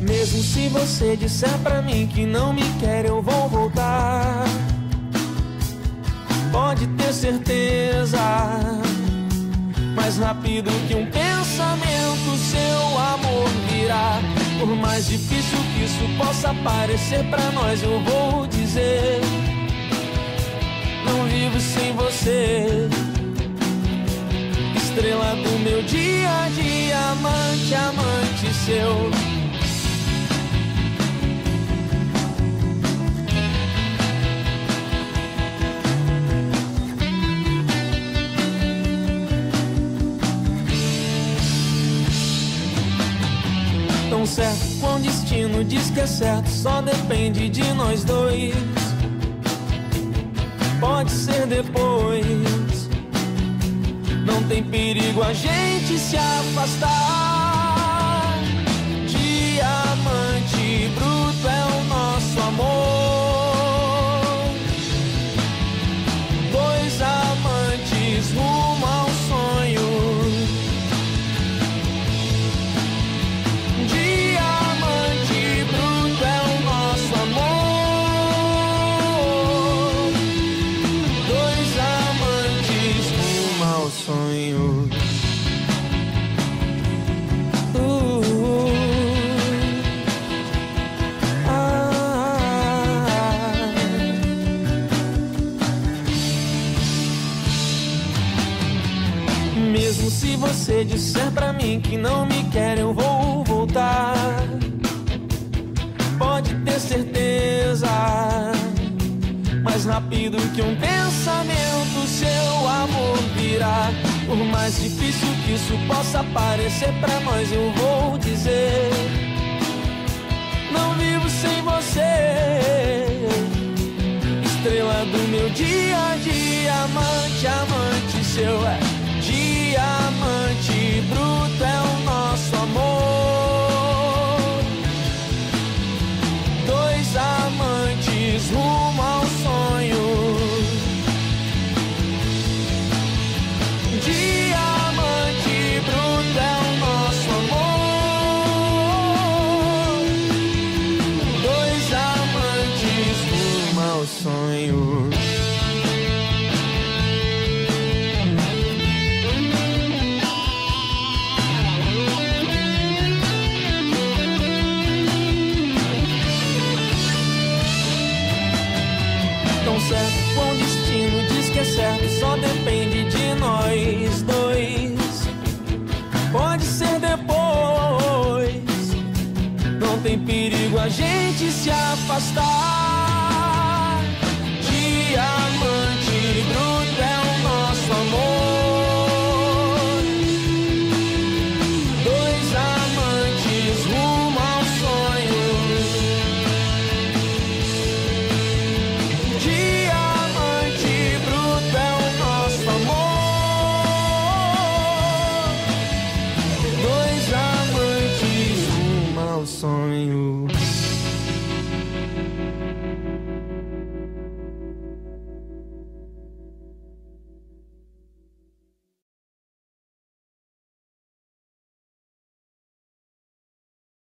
Mesmo se você disser pra mim que não me quer, eu vou voltar. Pode ter certeza. Mais rápido que um pensamento, seu amor virá. Por mais difícil que isso possa parecer pra nós, eu vou dizer: Não vivo sem você. Estrela do meu dia a dia, amante, amante seu. Certo destino diz que é certo, só depende de nós dois. Pode ser depois, não tem perigo a gente se afastar. Você disser pra mim que não me quer, eu vou voltar. Pode ter certeza. Rápido que um pensamento, seu amor virá. Por mais difícil que isso possa parecer pra nós, eu vou dizer: Não vivo sem você. Estrela do meu dia a dia, amante, amante seu rumo ao sonho. só depende de nós dois. Pode ser depois, não tem perigo a gente se afastar.